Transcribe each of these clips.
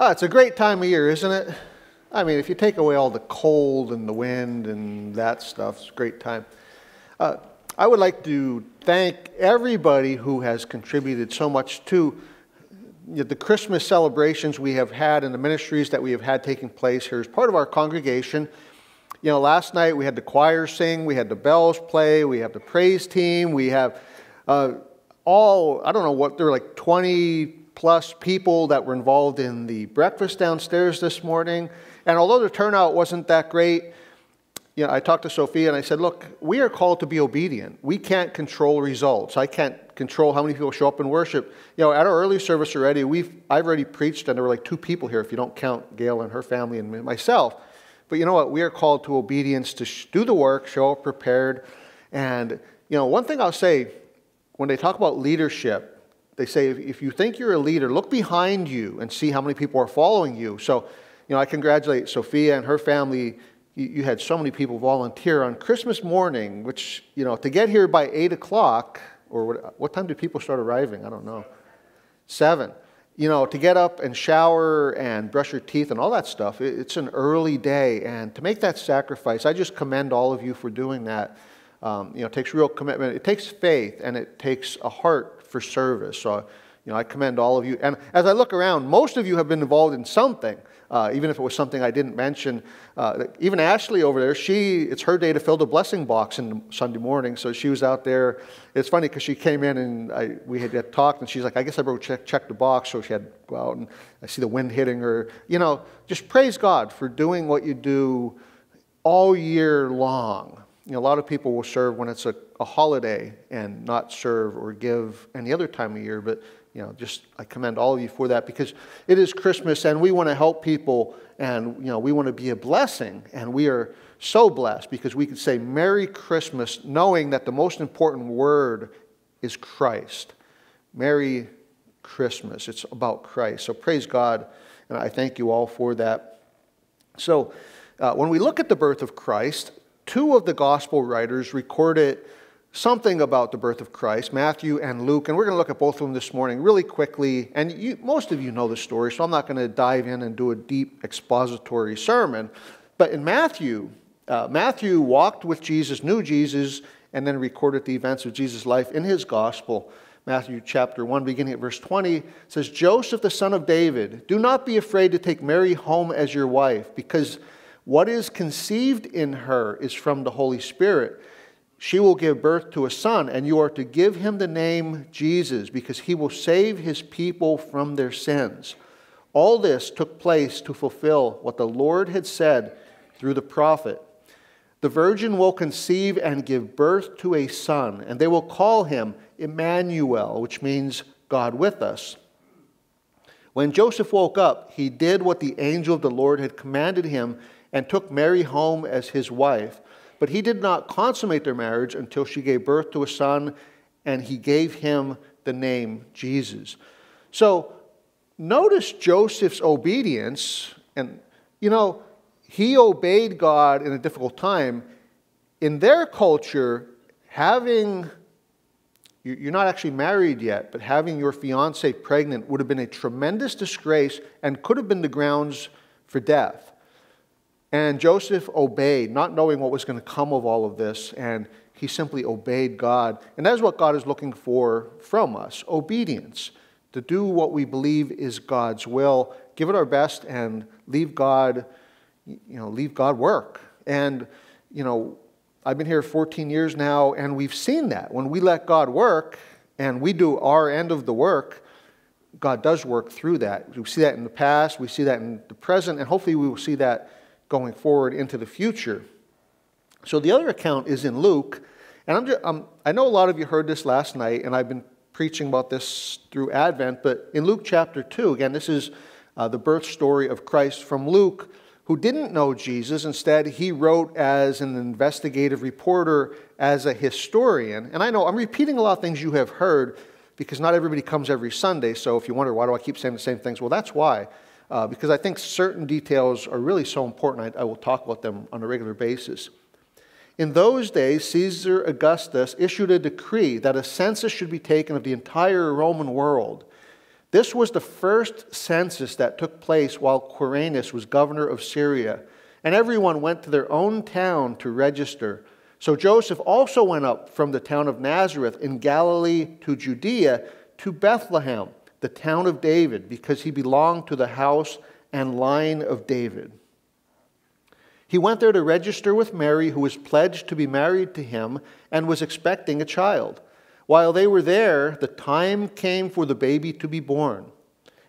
Oh, it's a great time of year, isn't it? I mean, if you take away all the cold and the wind and that stuff, it's a great time. Uh, I would like to thank everybody who has contributed so much to the Christmas celebrations we have had and the ministries that we have had taking place here as part of our congregation. You know, last night we had the choir sing, we had the bells play, we have the praise team, we have uh, all, I don't know what, there were like 20 plus people that were involved in the breakfast downstairs this morning. And although the turnout wasn't that great, you know, I talked to Sophia and I said, look, we are called to be obedient. We can't control results. I can't control how many people show up in worship. You know, at our early service already, we've, I've already preached and there were like two people here if you don't count Gail and her family and myself. But you know what? We are called to obedience to do the work, show up prepared. And, you know, one thing I'll say, when they talk about leadership, they say if you think you're a leader, look behind you and see how many people are following you. So, you know, I congratulate Sophia and her family. You, had so many people volunteer on Christmas morning, which, you know, to get here by 8 o'clock, or what, what time do people start arriving? I don't know. 7 you know, to get up and shower and brush your teeth and all that stuff, it's an early day. And to make that sacrifice, I just commend all of you for doing that. Um, you know, it takes real commitment. It takes faith and it takes a heart for service. So, you know, I commend all of you. And as I look around, most of you have been involved in something, uh, even if it was something I didn't mention. Uh, even Ashley over there, she it's her day to fill the blessing box in Sunday morning, so she was out there. It's funny because she came in and I, we had talked, and she's like, "I guess I better check, check the box." So she had to go out, and I see the wind hitting her. You know, just praise God for doing what you do all year long. You know, a lot of people will serve when it's a, a holiday and not serve or give any other time of year, but you know, just I commend all of you for that because it is Christmas and we want to help people and you know, we want to be a blessing and we are so blessed because we can say Merry Christmas knowing that the most important word is Christ. Merry Christmas. It's about Christ. So praise God and I thank you all for that. So uh, when we look at the birth of Christ, two of the gospel writers recorded something about the birth of Christ, Matthew and Luke, and we're going to look at both of them this morning really quickly. And you, most of you know the story, so I'm not going to dive in and do a deep expository sermon. But in Matthew, uh, Matthew walked with Jesus, knew Jesus, and then recorded the events of Jesus' life in his gospel. Matthew chapter 1, beginning at verse 20, says, Joseph, the son of David, do not be afraid to take Mary home as your wife, because what is conceived in her is from the Holy Spirit. She will give birth to a son, and you are to give him the name Jesus, because he will save his people from their sins. All this took place to fulfill what the Lord had said through the prophet. The virgin will conceive and give birth to a son, and they will call him Emmanuel, which means God with us. When Joseph woke up, he did what the angel of the Lord had commanded him and took Mary home as his wife. But he did not consummate their marriage until she gave birth to a son, and he gave him the name Jesus. So notice Joseph's obedience, and you know, he obeyed God in a difficult time. In their culture, having you're not actually married yet, but having your fiance pregnant would have been a tremendous disgrace and could have been the grounds for death. And Joseph obeyed, not knowing what was going to come of all of this, and he simply obeyed God. And that is what God is looking for from us obedience, to do what we believe is God's will, give it our best, and leave God, you know, leave God work. And, you know, I've been here 14 years now, and we've seen that. When we let God work and we do our end of the work, God does work through that. We see that in the past, we see that in the present, and hopefully we will see that going forward into the future. So the other account is in Luke, and just, um, I know a lot of you heard this last night, and I've been preaching about this through Advent, but in Luke chapter 2, again, this is uh, the birth story of Christ from Luke, who didn't know Jesus. Instead, he wrote as an investigative reporter, as a historian. And I know I'm repeating a lot of things you have heard because not everybody comes every Sunday. So if you wonder, why do I keep saying the same things? Well, that's why uh, because I think certain details are really so important. I, I will talk about them on a regular basis. In those days, Caesar Augustus issued a decree that a census should be taken of the entire Roman world. This was the first census that took place while Quirinius was governor of Syria, and everyone went to their own town to register. So Joseph also went up from the town of Nazareth in Galilee to Judea to Bethlehem, the town of David, because he belonged to the house and line of David. He went there to register with Mary, who was pledged to be married to him and was expecting a child. While they were there, the time came for the baby to be born,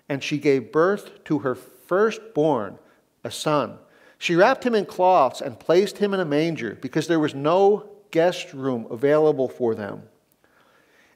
and she gave birth to her firstborn, a son. She wrapped him in cloths and placed him in a manger because there was no guest room available for them.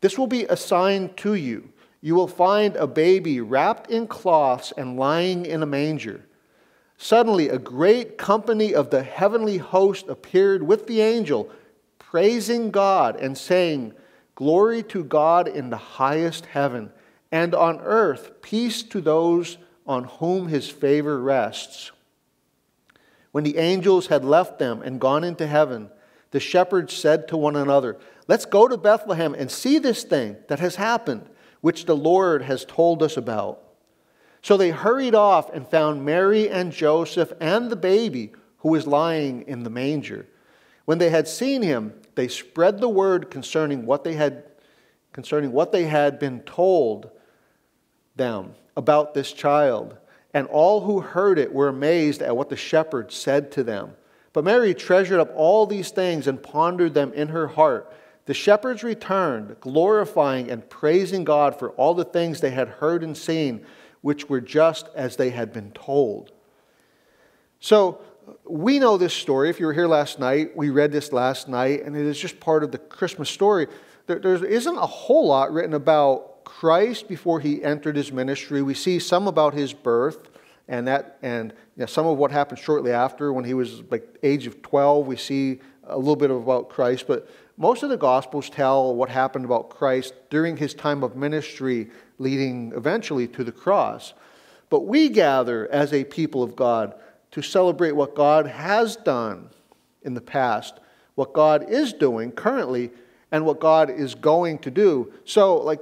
This will be a sign to you. You will find a baby wrapped in cloths and lying in a manger. Suddenly, a great company of the heavenly host appeared with the angel, praising God and saying, Glory to God in the highest heaven, and on earth peace to those on whom his favor rests. When the angels had left them and gone into heaven, the shepherds said to one another, Let's go to Bethlehem and see this thing that has happened, which the Lord has told us about. So they hurried off and found Mary and Joseph and the baby who was lying in the manger. When they had seen him, they spread the word concerning what they had concerning what they had been told them about this child. And all who heard it were amazed at what the shepherds said to them. But Mary treasured up all these things and pondered them in her heart. The shepherds returned, glorifying and praising God for all the things they had heard and seen, which were just as they had been told. So, we know this story. If you were here last night, we read this last night, and it is just part of the Christmas story. There, there isn't a whole lot written about Christ before he entered his ministry. We see some about his birth and that and you know, some of what happened shortly after when he was like age of 12 we see a little bit about christ but most of the gospels tell what happened about christ during his time of ministry leading eventually to the cross but we gather as a people of god to celebrate what god has done in the past what god is doing currently and what god is going to do so like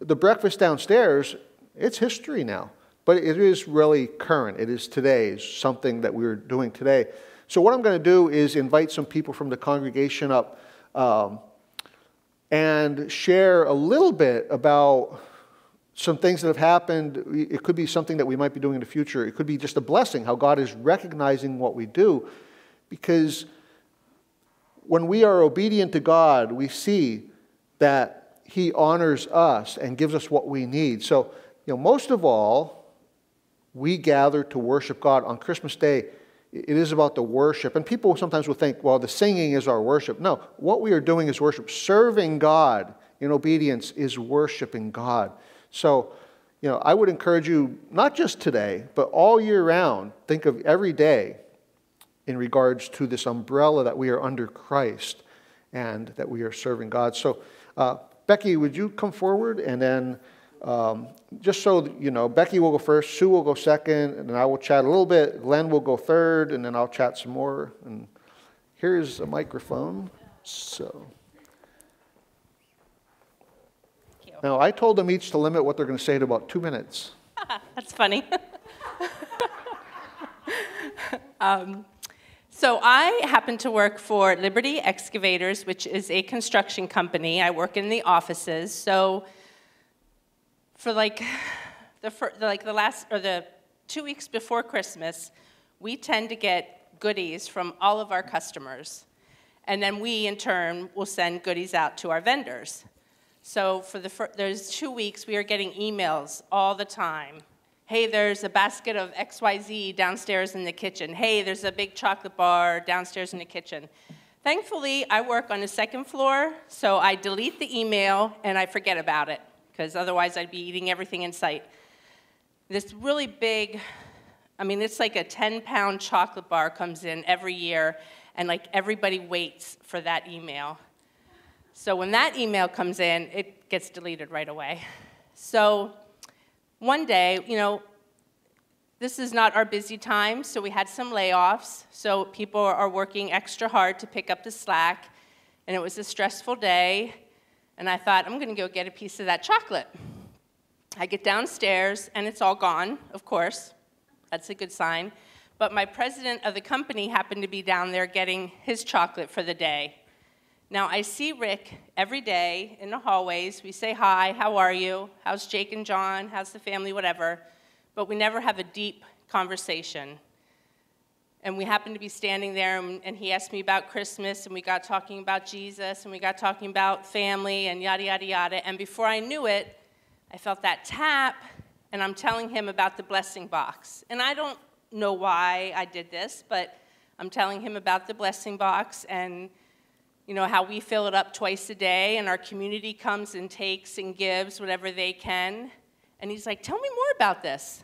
the breakfast downstairs, it's history now. But it is really current. It is today, it's something that we're doing today. So, what I'm going to do is invite some people from the congregation up um, and share a little bit about some things that have happened. It could be something that we might be doing in the future. It could be just a blessing, how God is recognizing what we do. Because when we are obedient to God, we see that he honors us and gives us what we need. So, you know, most of all, we gather to worship God on Christmas Day. It is about the worship. And people sometimes will think, well, the singing is our worship. No, what we are doing is worship. Serving God in obedience is worshiping God. So, you know, I would encourage you, not just today, but all year round, think of every day in regards to this umbrella that we are under Christ and that we are serving God. So, uh, Becky, would you come forward? And then, um, just so you know, Becky will go first, Sue will go second, and I will chat a little bit. Glenn will go third, and then I'll chat some more. And here's a microphone. So. Now, I told them each to limit what they're going to say to about two minutes. That's funny. um, so I happen to work for Liberty Excavators, which is a construction company. I work in the offices. So for like the like the last or the two weeks before Christmas, we tend to get goodies from all of our customers. And then we, in turn, will send goodies out to our vendors. So for the first, there's two weeks, we are getting emails all the time hey, there's a basket of XYZ downstairs in the kitchen. Hey, there's a big chocolate bar downstairs in the kitchen. Thankfully, I work on the second floor, so I delete the email and I forget about it, because otherwise I'd be eating everything in sight. This really big, I mean, it's like a 10 pound chocolate bar comes in every year, and like everybody waits for that email. So when that email comes in, it gets deleted right away. So one day, you know, this is not our busy time, so we had some layoffs. So people are working extra hard to pick up the slack. And it was a stressful day. And I thought, I'm going to go get a piece of that chocolate. I get downstairs, and it's all gone, of course. That's a good sign. But my president of the company happened to be down there getting his chocolate for the day. Now, I see Rick every day in the hallways. We say hi, how are you? How's Jake and John? How's the family? Whatever but we never have a deep conversation. And we happened to be standing there, and, he asked me about Christmas, and we got talking about Jesus, and we got talking about family, and yada, yada, yada. And before I knew it, I felt that tap, and I'm telling him about the blessing box. And I don't know why I did this, but I'm telling him about the blessing box and you know how we fill it up twice a day and our community comes and takes and gives whatever they can and he's like, Tell me more about this.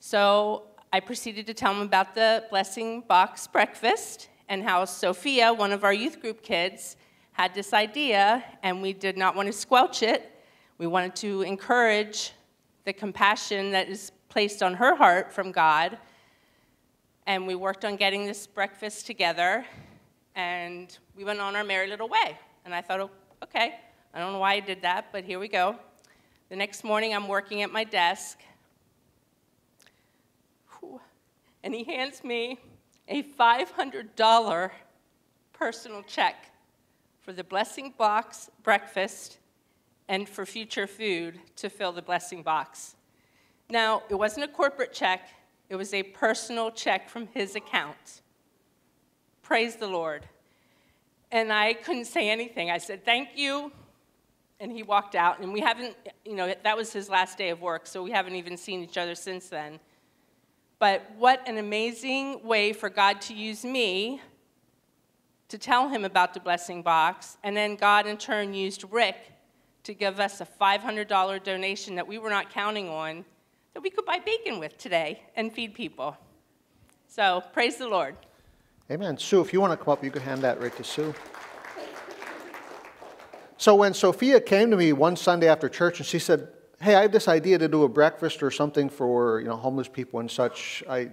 So I proceeded to tell him about the blessing box breakfast and how Sophia, one of our youth group kids, had this idea, and we did not want to squelch it. We wanted to encourage the compassion that is placed on her heart from God. And we worked on getting this breakfast together, and we went on our merry little way. And I thought, oh, okay, I don't know why I did that, but here we go. The next morning, I'm working at my desk, and he hands me a $500 personal check for the blessing box breakfast and for future food to fill the blessing box. Now, it wasn't a corporate check, it was a personal check from his account. Praise the Lord. And I couldn't say anything. I said, Thank you and he walked out, and we haven't, you know, that was his last day of work, so we haven't even seen each other since then. But what an amazing way for God to use me to tell him about the blessing box, and then God in turn used Rick to give us a $500 donation that we were not counting on that we could buy bacon with today and feed people. So praise the Lord. Amen. Sue, if you want to come up, you can hand that right to Sue. So when Sophia came to me one Sunday after church and she said, "Hey, I have this idea to do a breakfast or something for you know homeless people and such," I,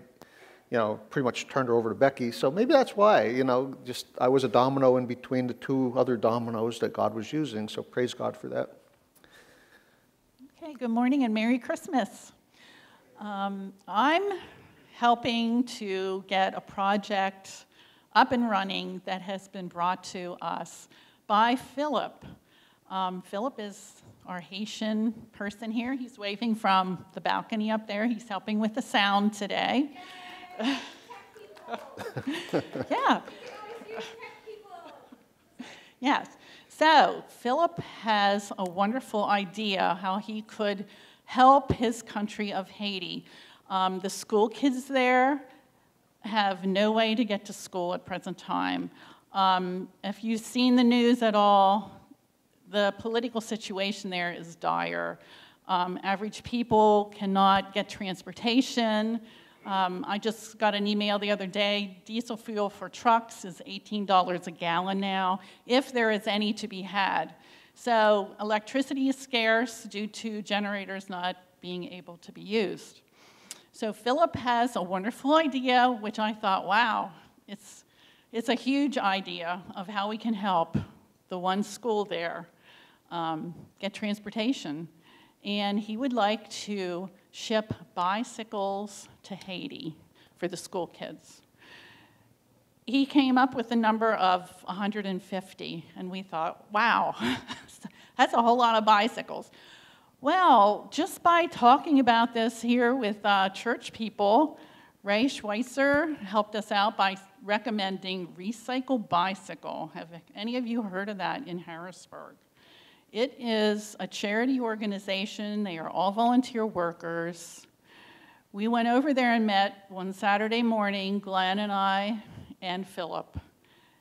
you know, pretty much turned her over to Becky. So maybe that's why, you know, just I was a domino in between the two other dominoes that God was using. So praise God for that. Okay. Good morning and Merry Christmas. Um, I'm helping to get a project up and running that has been brought to us by Philip. Um, Philip is our Haitian person here. He's waving from the balcony up there. He's helping with the sound today. yeah. yes. So, Philip has a wonderful idea how he could help his country of Haiti. Um, the school kids there have no way to get to school at present time. Um, if you've seen the news at all, the political situation there is dire. Um, average people cannot get transportation. Um, I just got an email the other day diesel fuel for trucks is $18 a gallon now, if there is any to be had. So, electricity is scarce due to generators not being able to be used. So, Philip has a wonderful idea, which I thought, wow, it's it's a huge idea of how we can help the one school there um, get transportation. And he would like to ship bicycles to Haiti for the school kids. He came up with a number of 150, and we thought, wow, that's a whole lot of bicycles. Well, just by talking about this here with uh, church people, Ray Schweitzer helped us out by recommending Recycle Bicycle. Have any of you heard of that in Harrisburg? It is a charity organization. They are all volunteer workers. We went over there and met one Saturday morning, Glenn and I and Philip,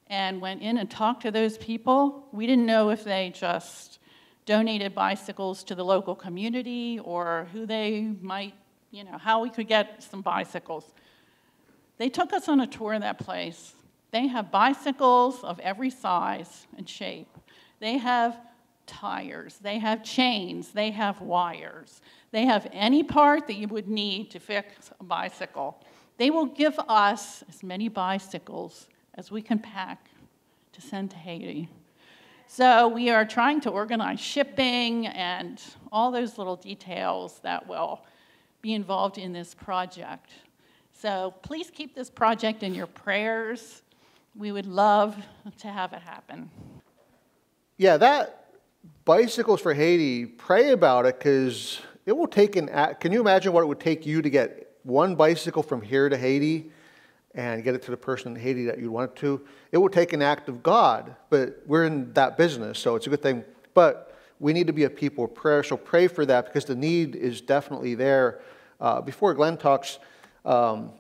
and went in and talked to those people. We didn't know if they just donated bicycles to the local community or who they might you know, how we could get some bicycles. They took us on a tour of that place. They have bicycles of every size and shape. They have tires, they have chains, they have wires. They have any part that you would need to fix a bicycle. They will give us as many bicycles as we can pack to send to Haiti. So we are trying to organize shipping and all those little details that will be involved in this project. So please keep this project in your prayers. We would love to have it happen. Yeah, that bicycles for Haiti, pray about it because it will take an act. Can you imagine what it would take you to get one bicycle from here to Haiti and get it to the person in Haiti that you want it to? It will take an act of God, but we're in that business, so it's a good thing. But we need to be a people of prayer, so pray for that because the need is definitely there. Uh, before Glenn talks, um,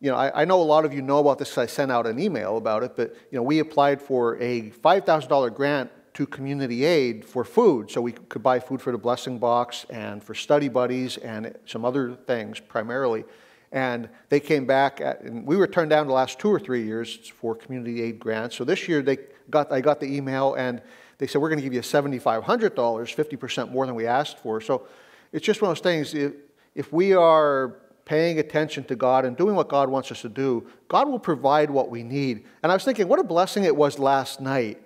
you know, I, I, know a lot of you know about this. I sent out an email about it, but you know, we applied for a $5,000 grant to community aid for food, so we could buy food for the blessing box and for study buddies and some other things primarily. And they came back, at, and we were turned down the last two or three years for community aid grants. So this year they got, I got the email, and they said we're going to give you $7,500, 50% more than we asked for. So it's just one of those things. If, if we are paying attention to God and doing what God wants us to do, God will provide what we need. And I was thinking, what a blessing it was last night.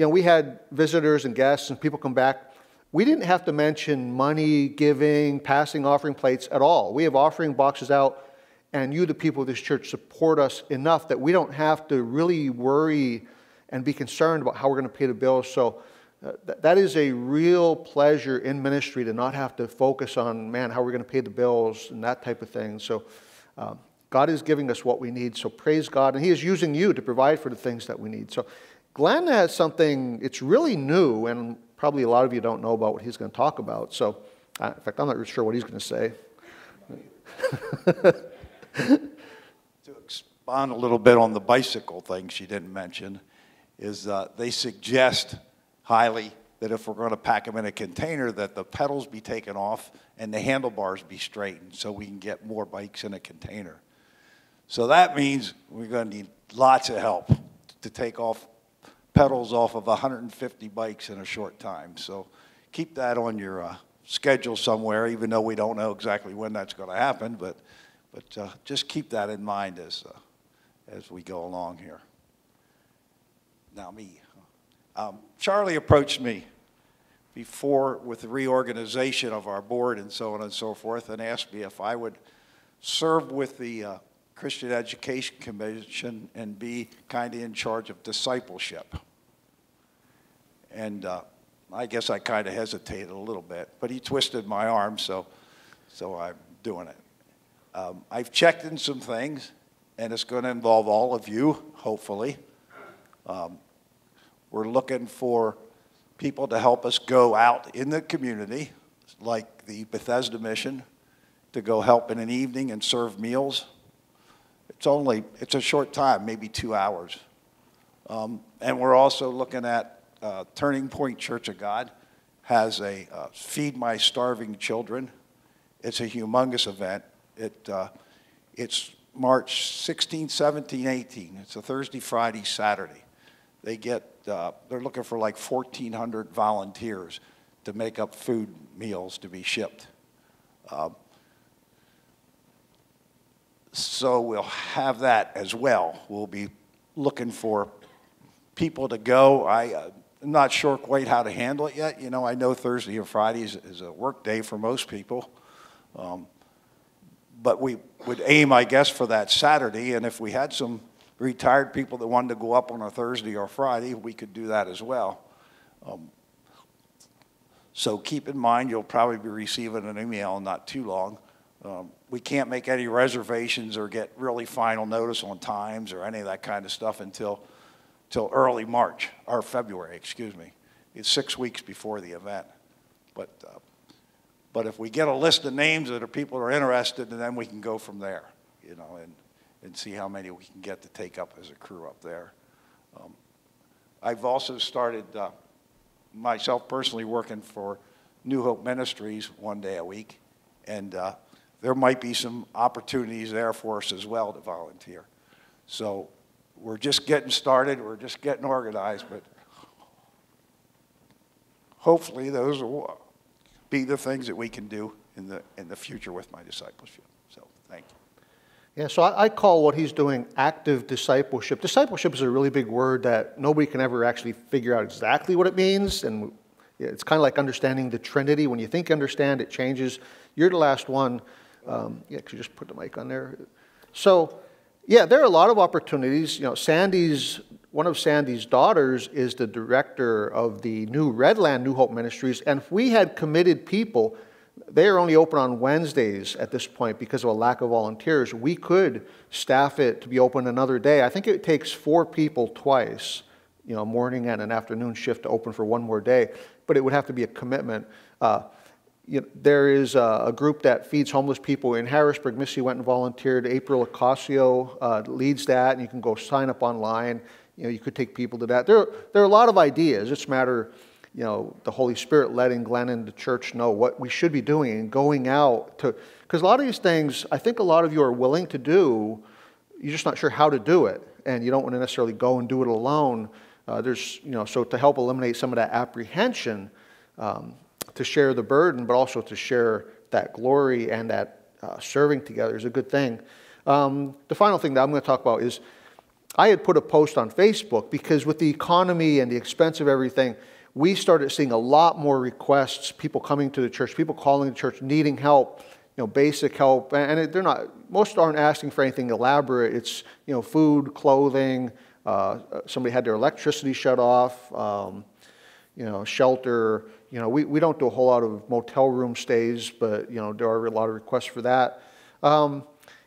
You know, we had visitors and guests and people come back. We didn't have to mention money, giving, passing offering plates at all. We have offering boxes out, and you, the people of this church, support us enough that we don't have to really worry and be concerned about how we're going to pay the bills. So uh, that is a real pleasure in ministry to not have to focus on, man, how we're going to pay the bills and that type of thing. So um, God is giving us what we need. So praise God. And He is using you to provide for the things that we need. So Glenn has something, it's really new, and probably a lot of you don't know about what he's going to talk about. So, uh, in fact, I'm not sure what he's going to say. to expand a little bit on the bicycle thing she didn't mention, is uh, they suggest highly that if we're going to pack them in a container, that the pedals be taken off and the handlebars be straightened so we can get more bikes in a container. So that means we're going to need lots of help to take off pedals off of 150 bikes in a short time. So keep that on your uh, schedule somewhere, even though we don't know exactly when that's going to happen. But, but uh, just keep that in mind as, uh, as we go along here. Now, me. Um, Charlie approached me before with the reorganization of our board and so on and so forth and asked me if I would serve with the uh, Christian Education Commission and be kind of in charge of discipleship. And uh, I guess I kind of hesitated a little bit, but he twisted my arm, so, so I'm doing it. Um, I've checked in some things, and it's going to involve all of you, hopefully. Um, we're looking for people to help us go out in the community, like the Bethesda Mission, to go help in an evening and serve meals. It's only, it's a short time, maybe two hours. Um, and we're also looking at uh, Turning Point Church of God has a uh, Feed My Starving Children. It's a humongous event. It, uh, it's March 16, 17, 18. It's a Thursday, Friday, Saturday. They get uh, they're looking for like 1,400 volunteers to make up food meals to be shipped. Uh, so we'll have that as well. We'll be looking for people to go. I, uh, I'm not sure quite how to handle it yet. You know, I know Thursday and Friday is, is a work day for most people. Um, but we would aim, I guess, for that Saturday. And if we had some retired people that wanted to go up on a Thursday or Friday, we could do that as well. Um, so keep in mind, you'll probably be receiving an email in not too long. Um, we can't make any reservations or get really final notice on times or any of that kind of stuff until, until early March, or February, excuse me. It's six weeks before the event. But, uh, but if we get a list of names that are people are interested, then we can go from there, you know, and and see how many we can get to take up as a crew up there. Um, I've also started uh, myself personally working for New Hope Ministries one day a week, and uh, there might be some opportunities there for us as well to volunteer. So we're just getting started, we're just getting organized, but hopefully those will be the things that we can do in the, in the future with my discipleship. So thank you. Yeah, so I, I call what he's doing active discipleship. Discipleship is a really big word that nobody can ever actually figure out exactly what it means. And it's kind of like understanding the Trinity. When you think understand, it changes. You're the last one. Um, yeah, could you just put the mic on there? So, yeah, there are a lot of opportunities. You know, Sandy's one of Sandy's daughters is the director of the new Redland New Hope Ministries, and if we had committed people, they are only open on Wednesdays at this point because of a lack of volunteers. We could staff it to be open another day. I think it takes four people twice, you know, morning and an afternoon shift to open for one more day, but it would have to be a commitment. Uh, you know, there is a, a, group that feeds homeless people in Harrisburg. Missy went and volunteered. April Ocasio uh, leads that, and you can go sign up online. You know, you could take people to that. There, there are a lot of ideas. It's a matter you know, the Holy Spirit letting Glenn and the church know what we should be doing and going out to, because a lot of these things, I think a lot of you are willing to do, you're just not sure how to do it, and you don't want to necessarily go and do it alone. Uh, there's, you know, so to help eliminate some of that apprehension, um, to share the burden, but also to share that glory and that uh, serving together is a good thing. Um, the final thing that I'm going to talk about is I had put a post on Facebook because with the economy and the expense of everything, we started seeing a lot more requests, people coming to the church, people calling the church, needing help, you know, basic help. And they're not, most aren't asking for anything elaborate. It's, you know, food, clothing, uh, somebody had their electricity shut off, um, you know, shelter. You know, we, we don't do a whole lot of motel room stays, but, you know, there are a lot of requests for that. Um,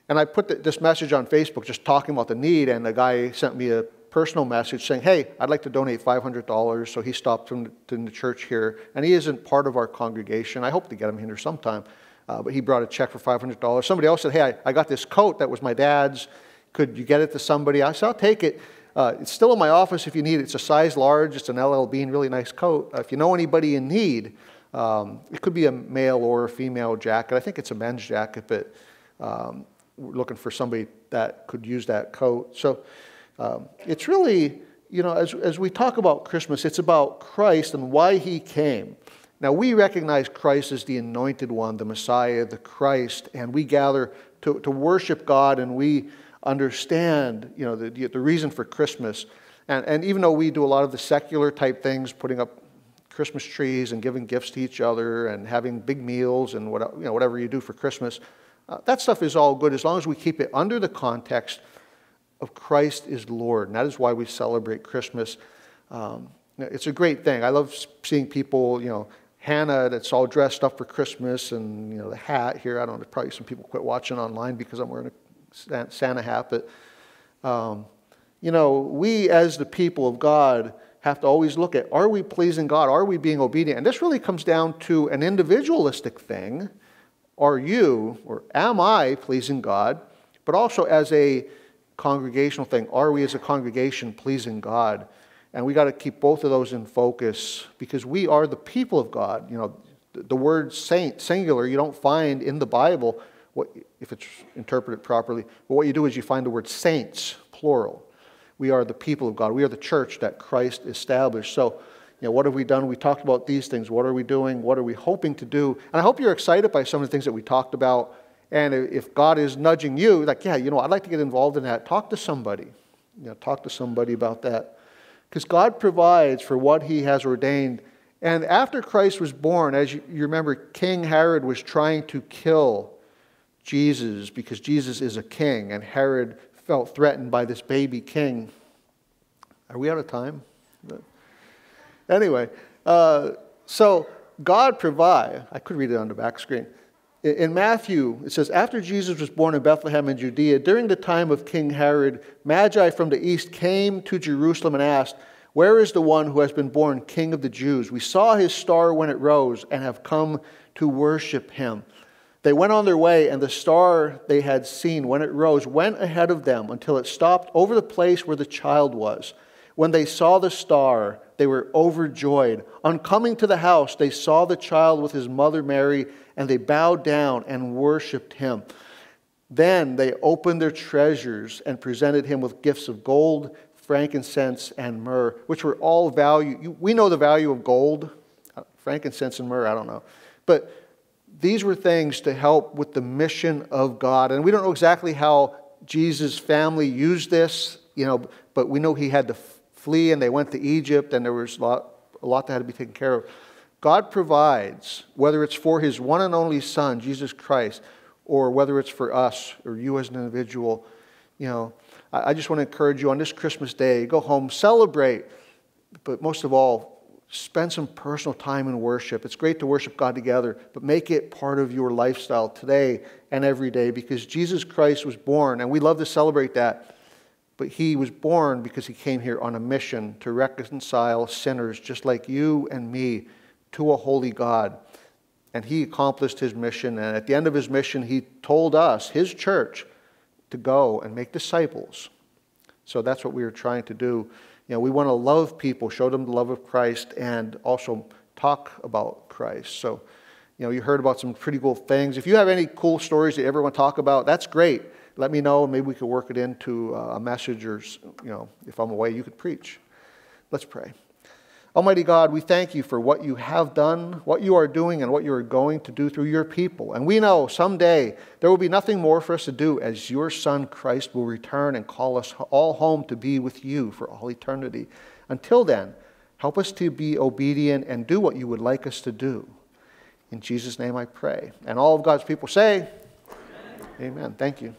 and I put the, this message on Facebook just talking about the need, and the guy sent me a personal message saying, Hey, I'd like to donate $500. So he stopped in the church here, and he isn't part of our congregation. I hope to get him here sometime. Uh, but he brought a check for $500. Somebody else said, Hey, I, I, got this coat that was my dad's. Could you get it to somebody? I said, I'll take it. Uh, it's still in my office if you need it. It's a size large, it's an LL Bean, really nice coat. Uh, if you know anybody in need, um, it could be a male or a female jacket. I think it's a men's jacket, but um, we're looking for somebody that could use that coat. So um, it's really, you know, as, as we talk about Christmas, it's about Christ and why he came. Now, we recognize Christ as the anointed one, the Messiah, the Christ, and we gather to, to worship God and we understand, you know, the, the reason for Christmas. And, and even though we do a lot of the secular type things, putting up Christmas trees and giving gifts to each other and having big meals and what, you know, whatever you do for Christmas, uh, that stuff is all good as long as we keep it under the context of Christ is Lord. And that is why we celebrate Christmas. Um, it's a great thing. I love seeing people, you know, Hannah that's all dressed up for Christmas and, you know, the hat here. I don't know, probably some people quit watching online because I'm wearing a Santa hat. But, um, you know, we as the people of God have to always look at are we pleasing God? Are we being obedient? And this really comes down to an individualistic thing. Are you or am I pleasing God? But also as a congregational thing. Are we as a congregation pleasing God? And we got to keep both of those in focus because we are the people of God. You know, the word saint, singular, you don't find in the Bible what, if it's interpreted properly. But what you do is you find the word saints, plural. We are the people of God. We are the church that Christ established. So, you know, what have we done? We talked about these things. What are we doing? What are we hoping to do? And I hope you're excited by some of the things that we talked about and if God is nudging you, like, yeah, you know, I'd like to get involved in that, talk to somebody. You know, talk to somebody about that. Because God provides for what he has ordained. And after Christ was born, as you, you remember, King Herod was trying to kill Jesus because Jesus is a king, and Herod felt threatened by this baby king. Are we out of time? Anyway, uh, so God provide. I could read it on the back screen. In Matthew, it says, After Jesus was born in Bethlehem in Judea, during the time of King Herod, Magi from the east came to Jerusalem and asked, Where is the one who has been born King of the Jews? We saw his star when it rose and have come to worship him. They went on their way, and the star they had seen when it rose went ahead of them until it stopped over the place where the child was. When they saw the star, they were overjoyed. On coming to the house, they saw the child with his mother Mary, and they bowed down and worshiped him. Then they opened their treasures and presented him with gifts of gold, frankincense, and myrrh, which were all value. We know the value of gold, uh, frankincense, and myrrh, I don't know. But these were things to help with the mission of God. And we don't know exactly how Jesus' family used this, you know, but we know he had to flee and they went to Egypt and there was a lot, a lot that had to be taken care of. God provides, whether it's for his one and only Son, Jesus Christ, or whether it's for us or you as an individual. You know, I, I just want to encourage you on this Christmas day, go home, celebrate, but most of all, spend some personal time in worship. It's great to worship God together, but make it part of your lifestyle today and every day because Jesus Christ was born, and we love to celebrate that. But he was born because he came here on a mission to reconcile sinners just like you and me to a holy God. And he accomplished his mission. And at the end of his mission, he told us, his church, to go and make disciples. So that's what we are trying to do. You know, we want to love people, show them the love of Christ, and also talk about Christ. So, you know, you heard about some pretty cool things. If you have any cool stories that you ever want to talk about, that's great let me know, and maybe we could work it into uh, a message or, you know, if I'm away, you could preach. Let's pray. Almighty God, we thank you for what you have done, what you are doing, and what you are going to do through your people. And we know someday there will be nothing more for us to do as your Son Christ will return and call us all home to be with you for all eternity. Until then, help us to be obedient and do what you would like us to do. In Jesus' name I pray. And all of God's people say, Amen. Amen. Thank you.